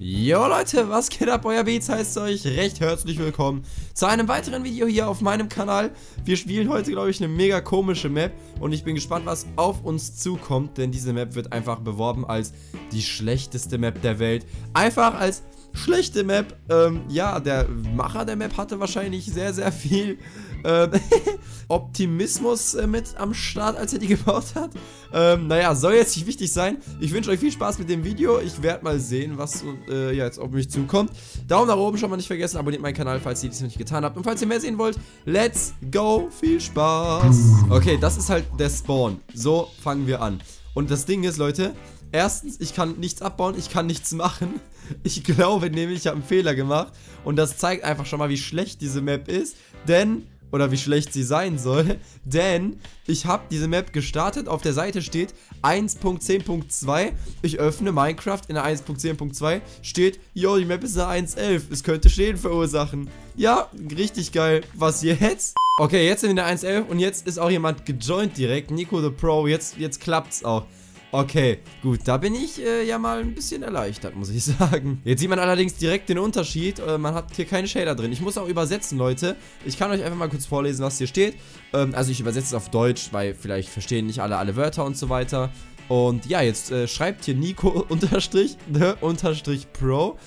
Jo Leute, was geht ab? Euer Beats heißt euch recht herzlich willkommen zu einem weiteren Video hier auf meinem Kanal. Wir spielen heute, glaube ich, eine mega komische Map und ich bin gespannt, was auf uns zukommt, denn diese Map wird einfach beworben als die schlechteste Map der Welt. Einfach als schlechte Map. Ähm, ja, der Macher der Map hatte wahrscheinlich sehr, sehr viel ähm, Optimismus äh, mit am Start, als er die gebaut hat. Ähm, naja, soll jetzt nicht wichtig sein. Ich wünsche euch viel Spaß mit dem Video. Ich werde mal sehen, was äh, ja, jetzt auf mich zukommt. Daumen nach oben schon mal nicht vergessen. Abonniert meinen Kanal, falls ihr dies noch nicht getan habt. Und falls ihr mehr sehen wollt, let's go. Viel Spaß. Okay, das ist halt der Spawn. So fangen wir an. Und das Ding ist, Leute, erstens, ich kann nichts abbauen, ich kann nichts machen. Ich glaube nämlich, ich habe einen Fehler gemacht. Und das zeigt einfach schon mal, wie schlecht diese Map ist. Denn oder wie schlecht sie sein soll, denn ich habe diese Map gestartet, auf der Seite steht 1.10.2, ich öffne Minecraft in der 1.10.2, steht, yo, die Map ist eine 1.11, es könnte Schäden verursachen. Ja, richtig geil. Was jetzt? Okay, jetzt sind wir in der 1.11 und jetzt ist auch jemand gejoint direkt, Nico the Pro, jetzt, jetzt klappt's auch. Okay, gut, da bin ich äh, ja mal ein bisschen erleichtert, muss ich sagen. Jetzt sieht man allerdings direkt den Unterschied. Äh, man hat hier keine Shader drin. Ich muss auch übersetzen, Leute. Ich kann euch einfach mal kurz vorlesen, was hier steht. Ähm, also ich übersetze es auf Deutsch, weil vielleicht verstehen nicht alle alle Wörter und so weiter. Und ja, jetzt äh, schreibt hier Nico unterstrich, ne, unterstrich Pro.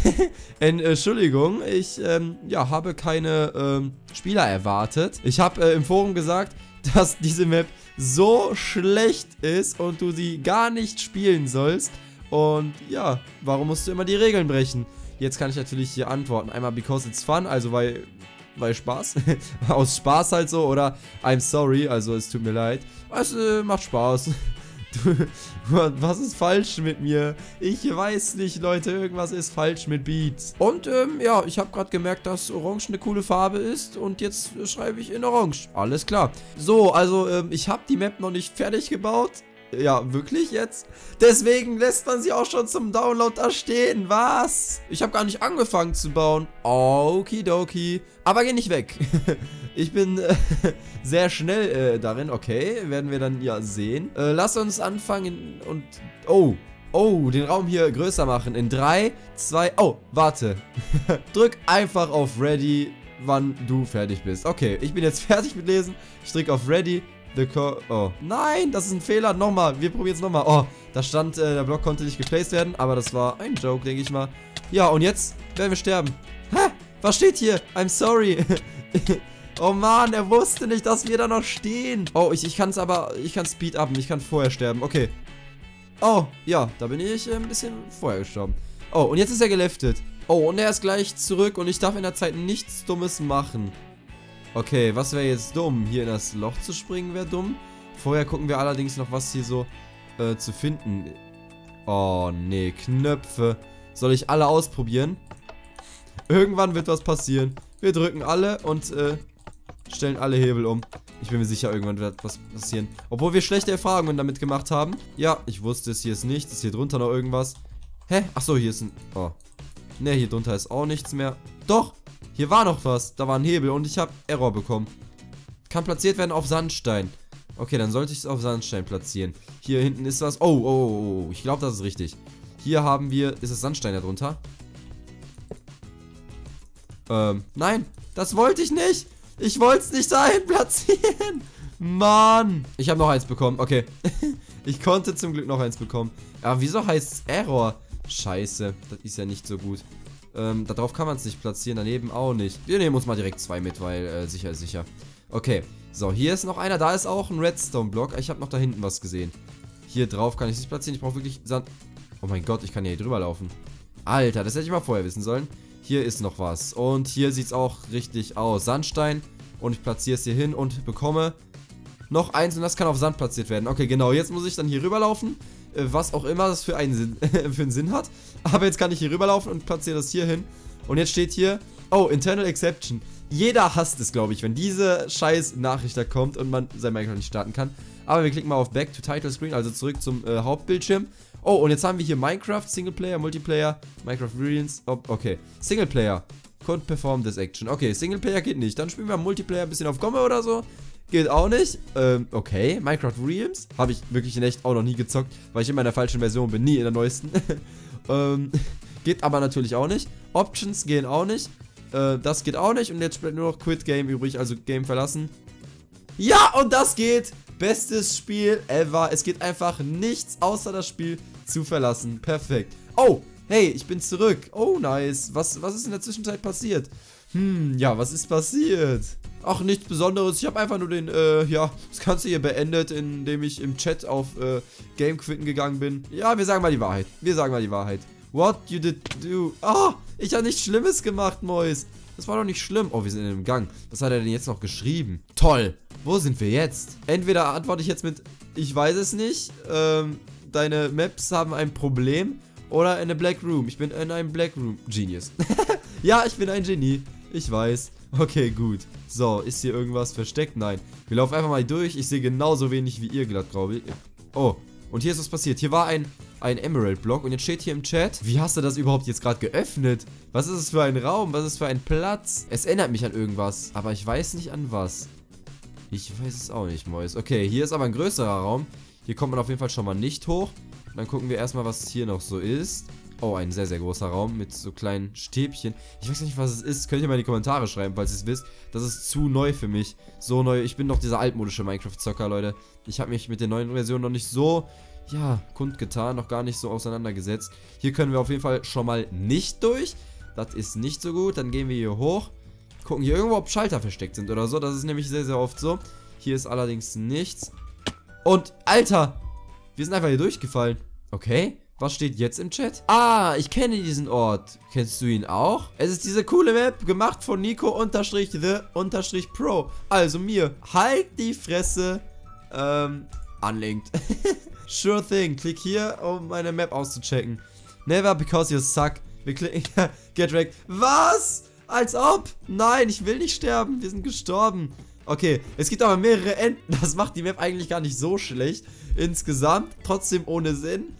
Entschuldigung, ich ähm, ja, habe keine ähm, Spieler erwartet. Ich habe äh, im Forum gesagt, dass diese Map so schlecht ist und du sie gar nicht spielen sollst. Und ja, warum musst du immer die Regeln brechen? Jetzt kann ich natürlich hier antworten. Einmal because it's fun, also weil, weil Spaß. Aus Spaß halt so. Oder I'm sorry, also es tut mir leid. Es äh, macht Spaß. was ist falsch mit mir? Ich weiß nicht, Leute. Irgendwas ist falsch mit Beats. Und, ähm, ja, ich habe gerade gemerkt, dass Orange eine coole Farbe ist. Und jetzt schreibe ich in Orange. Alles klar. So, also, ähm, ich habe die Map noch nicht fertig gebaut. Ja, wirklich jetzt? Deswegen lässt man sie auch schon zum Download da stehen. Was? Ich habe gar nicht angefangen zu bauen. Okidoki. Aber geh nicht weg. ich bin äh, sehr schnell äh, darin. Okay, werden wir dann ja sehen. Äh, lass uns anfangen und... Oh, Oh, den Raum hier größer machen. In 3, 2, oh, warte. Drück einfach auf Ready, wann du fertig bist. Okay, ich bin jetzt fertig mit Lesen. Ich drücke auf Ready. The Co oh. Nein, das ist ein Fehler. Nochmal. Wir probieren es nochmal. Oh, da stand, äh, der Block konnte nicht geplaced werden. Aber das war ein Joke, denke ich mal. Ja, und jetzt werden wir sterben. Hä? Was steht hier? I'm sorry. oh man, er wusste nicht, dass wir da noch stehen. Oh, ich, ich kann es aber, ich kann Speed up. Ich kann vorher sterben. Okay. Oh, ja, da bin ich äh, ein bisschen vorher gestorben. Oh, und jetzt ist er geleftet. Oh, und er ist gleich zurück und ich darf in der Zeit nichts Dummes machen. Okay, was wäre jetzt dumm? Hier in das Loch zu springen wäre dumm. Vorher gucken wir allerdings noch, was hier so äh, zu finden. Oh, nee, Knöpfe. Soll ich alle ausprobieren? Irgendwann wird was passieren. Wir drücken alle und äh, stellen alle Hebel um. Ich bin mir sicher, irgendwann wird was passieren. Obwohl wir schlechte Erfahrungen damit gemacht haben. Ja, ich wusste es. Hier ist nichts. Ist hier drunter noch irgendwas? Hä? Achso, hier ist ein... Oh. Ne, hier drunter ist auch nichts mehr. Doch, hier war noch was. Da war ein Hebel und ich habe Error bekommen. Kann platziert werden auf Sandstein. Okay, dann sollte ich es auf Sandstein platzieren. Hier hinten ist was. Oh, oh, oh, oh. Ich glaube, das ist richtig. Hier haben wir... Ist es Sandstein darunter? Ähm, nein. Das wollte ich nicht. Ich wollte es nicht dahin platzieren. Mann. Ich habe noch eins bekommen. Okay. ich konnte zum Glück noch eins bekommen. Aber wieso heißt es Error? Scheiße. Das ist ja nicht so gut. Ähm, darauf kann man es nicht platzieren, daneben auch nicht. Wir nehmen uns mal direkt zwei mit, weil äh, sicher ist sicher. Okay, so, hier ist noch einer. Da ist auch ein Redstone-Block. Ich habe noch da hinten was gesehen. Hier drauf kann ich es nicht platzieren. Ich brauche wirklich Sand... Oh mein Gott, ich kann hier drüber laufen. Alter, das hätte ich mal vorher wissen sollen. Hier ist noch was. Und hier sieht es auch richtig aus. Sandstein. Und ich platziere es hier hin und bekomme noch eins. Und das kann auf Sand platziert werden. Okay, genau. Jetzt muss ich dann hier rüberlaufen. Äh, was auch immer das für einen Sinn, für einen Sinn hat. Aber jetzt kann ich hier rüberlaufen und platziere das hier hin. Und jetzt steht hier, oh, Internal Exception. Jeder hasst es, glaube ich, wenn diese scheiß Nachricht da kommt und man sein Minecraft nicht starten kann. Aber wir klicken mal auf Back to Title Screen, also zurück zum äh, Hauptbildschirm. Oh, und jetzt haben wir hier Minecraft, Singleplayer, Multiplayer, Minecraft Brilliance. Oh, okay. Singleplayer. Could perform this action. Okay, Singleplayer geht nicht. Dann spielen wir Multiplayer ein bisschen auf Gomme oder so. Geht auch nicht. Ähm, okay. Minecraft Realms. Habe ich wirklich in echt auch noch nie gezockt, weil ich immer in der falschen Version bin. Nie in der neuesten. ähm, Geht aber natürlich auch nicht. Options gehen auch nicht. Äh, das geht auch nicht. Und jetzt bleibt nur noch Quit Game übrig, also Game verlassen. Ja, und das geht. Bestes Spiel ever. Es geht einfach nichts außer das Spiel zu verlassen. Perfekt. Oh, hey, ich bin zurück. Oh, nice. Was, was ist in der Zwischenzeit passiert? Hm, ja, was ist passiert? Ach, nichts Besonderes. Ich habe einfach nur den, äh, ja, das Ganze hier beendet, indem ich im Chat auf äh, Game Quitten gegangen bin. Ja, wir sagen mal die Wahrheit. Wir sagen mal die Wahrheit. What you did do? Ah, ich habe nichts Schlimmes gemacht, Mois. Das war doch nicht schlimm. Oh, wir sind in einem Gang. Was hat er denn jetzt noch geschrieben? Toll. Wo sind wir jetzt? Entweder antworte ich jetzt mit, ich weiß es nicht, ähm, deine Maps haben ein Problem oder in eine Black Room. Ich bin in einem Black Room. Genius. ja, ich bin ein Genie. Ich weiß. Okay, gut. So, ist hier irgendwas versteckt? Nein. Wir laufen einfach mal durch. Ich sehe genauso wenig wie ihr glatt, glaube ich. Oh, und hier ist was passiert. Hier war ein, ein Emerald-Block und jetzt steht hier im Chat, wie hast du das überhaupt jetzt gerade geöffnet? Was ist es für ein Raum? Was ist es für ein Platz? Es erinnert mich an irgendwas, aber ich weiß nicht an was. Ich weiß es auch nicht, Mois. Okay, hier ist aber ein größerer Raum. Hier kommt man auf jeden Fall schon mal nicht hoch. Dann gucken wir erstmal, was hier noch so ist. Oh, ein sehr, sehr großer Raum mit so kleinen Stäbchen. Ich weiß nicht, was es ist. Könnt ihr mal in die Kommentare schreiben, falls ihr es wisst. Das ist zu neu für mich. So neu. Ich bin doch dieser altmodische Minecraft-Zocker, Leute. Ich habe mich mit der neuen Version noch nicht so, ja, kundgetan. Noch gar nicht so auseinandergesetzt. Hier können wir auf jeden Fall schon mal nicht durch. Das ist nicht so gut. Dann gehen wir hier hoch. Gucken hier irgendwo, ob Schalter versteckt sind oder so. Das ist nämlich sehr, sehr oft so. Hier ist allerdings nichts. Und, Alter! Wir sind einfach hier durchgefallen. Okay. Was steht jetzt im Chat? Ah, ich kenne diesen Ort. Kennst du ihn auch? Es ist diese coole Map, gemacht von Nico-The-Pro. Also mir. Halt die Fresse. Ähm, unlinked. sure thing. Klick hier, um meine Map auszuchecken. Never because you suck. Wir klicken. Get wrecked. Was? Als ob. Nein, ich will nicht sterben. Wir sind gestorben. Okay, es gibt aber mehrere Enden. Das macht die Map eigentlich gar nicht so schlecht. Insgesamt. Trotzdem ohne Sinn.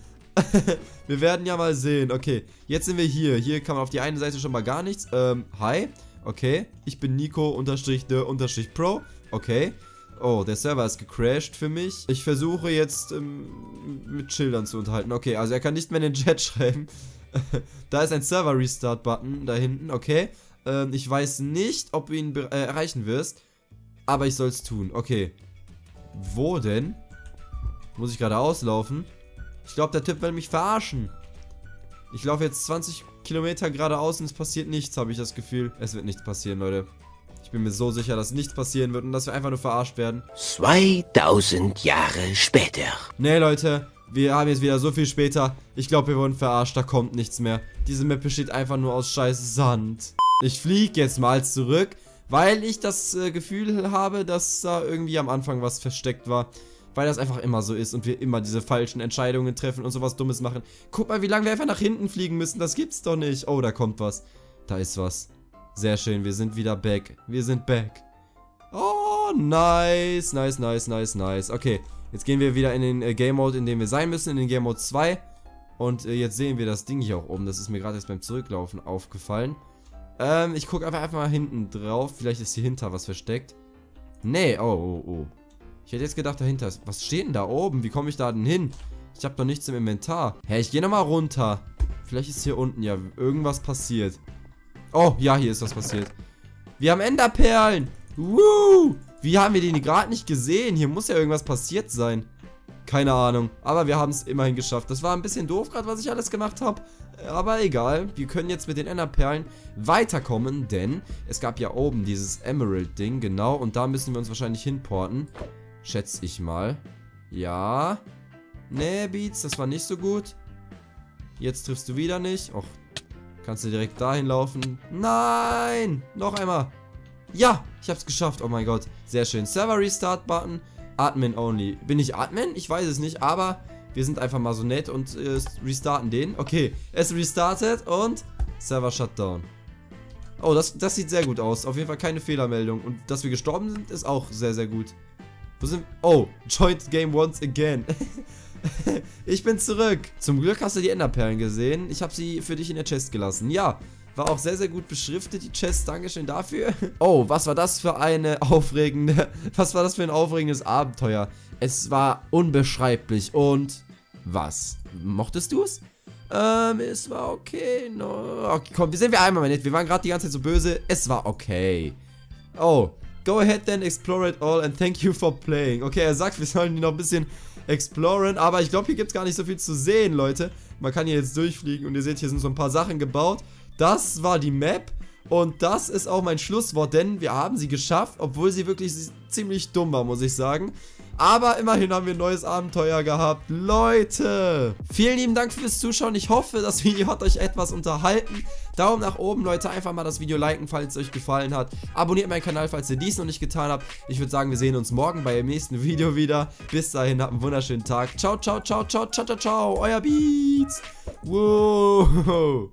wir werden ja mal sehen. Okay, jetzt sind wir hier. Hier kann man auf die eine Seite schon mal gar nichts. Ähm, hi. Okay, ich bin Nico-The-Pro. Okay. Oh, der Server ist gecrashed für mich. Ich versuche jetzt ähm, mit Schildern zu unterhalten. Okay, also er kann nicht mehr in den Chat schreiben. da ist ein Server-Restart-Button da hinten. Okay. Ähm, ich weiß nicht, ob du ihn äh, erreichen wirst. Aber ich soll es tun. Okay. Wo denn? Muss ich gerade auslaufen? Ich glaube, der Typ will mich verarschen. Ich laufe jetzt 20 Kilometer geradeaus und es passiert nichts, habe ich das Gefühl. Es wird nichts passieren, Leute. Ich bin mir so sicher, dass nichts passieren wird und dass wir einfach nur verarscht werden. 2000 Jahre später. Nee, Leute. Wir haben jetzt wieder so viel später. Ich glaube, wir wurden verarscht. Da kommt nichts mehr. Diese Map besteht einfach nur aus scheiß Sand. Ich fliege jetzt mal zurück, weil ich das äh, Gefühl habe, dass da irgendwie am Anfang was versteckt war weil das einfach immer so ist und wir immer diese falschen Entscheidungen treffen und sowas Dummes machen. Guck mal, wie lange wir einfach nach hinten fliegen müssen, das gibt's doch nicht. Oh, da kommt was. Da ist was. Sehr schön, wir sind wieder back. Wir sind back. Oh, nice, nice, nice, nice, nice. Okay, jetzt gehen wir wieder in den äh, Game Mode, in dem wir sein müssen, in den Game Mode 2. Und äh, jetzt sehen wir das Ding hier auch oben. Das ist mir gerade jetzt beim Zurücklaufen aufgefallen. Ähm, ich gucke einfach, einfach mal hinten drauf. Vielleicht ist hier hinter was versteckt. Nee, oh, oh, oh. Ich hätte jetzt gedacht, dahinter ist... Was steht denn da oben? Wie komme ich da denn hin? Ich habe doch nichts im Inventar. Hä, ich gehe nochmal runter. Vielleicht ist hier unten ja irgendwas passiert. Oh, ja, hier ist was passiert. Wir haben Enderperlen. Woo! Wie haben wir die gerade nicht gesehen? Hier muss ja irgendwas passiert sein. Keine Ahnung. Aber wir haben es immerhin geschafft. Das war ein bisschen doof gerade, was ich alles gemacht habe. Aber egal. Wir können jetzt mit den Enderperlen weiterkommen, denn es gab ja oben dieses Emerald-Ding, genau. Und da müssen wir uns wahrscheinlich hinporten. Schätze ich mal. Ja. Nee, Beats, das war nicht so gut. Jetzt triffst du wieder nicht. Och, kannst du direkt dahin laufen. Nein! Noch einmal. Ja, ich hab's geschafft. Oh mein Gott. Sehr schön. Server Restart Button. Admin only. Bin ich Admin? Ich weiß es nicht, aber wir sind einfach mal so nett und äh, restarten den. Okay, es restartet und Server Shutdown. Oh, das, das sieht sehr gut aus. Auf jeden Fall keine Fehlermeldung. Und dass wir gestorben sind, ist auch sehr, sehr gut. Wo sind... Oh, joined game once again. ich bin zurück. Zum Glück hast du die Enderperlen gesehen. Ich habe sie für dich in der Chest gelassen. Ja, war auch sehr, sehr gut beschriftet, die Chest. Dankeschön dafür. Oh, was war das für eine aufregende... Was war das für ein aufregendes Abenteuer? Es war unbeschreiblich. Und was? Mochtest du es? Ähm, es war okay. No. Okay, komm, wir sind wir einmal mal. Wir waren gerade die ganze Zeit so böse. Es war okay. Oh, go ahead then, explore it all and thank you for playing. Okay, er sagt, wir sollen die noch ein bisschen exploren, aber ich glaube, hier gibt es gar nicht so viel zu sehen, Leute. Man kann hier jetzt durchfliegen und ihr seht, hier sind so ein paar Sachen gebaut. Das war die Map. Und das ist auch mein Schlusswort, denn wir haben sie geschafft, obwohl sie wirklich ziemlich dumm war, muss ich sagen. Aber immerhin haben wir ein neues Abenteuer gehabt. Leute, vielen lieben Dank fürs Zuschauen. Ich hoffe, das Video hat euch etwas unterhalten. Daumen nach oben, Leute. Einfach mal das Video liken, falls es euch gefallen hat. Abonniert meinen Kanal, falls ihr dies noch nicht getan habt. Ich würde sagen, wir sehen uns morgen bei dem nächsten Video wieder. Bis dahin, habt einen wunderschönen Tag. Ciao, ciao, ciao, ciao, ciao, ciao, ciao. Euer Beats. Wow.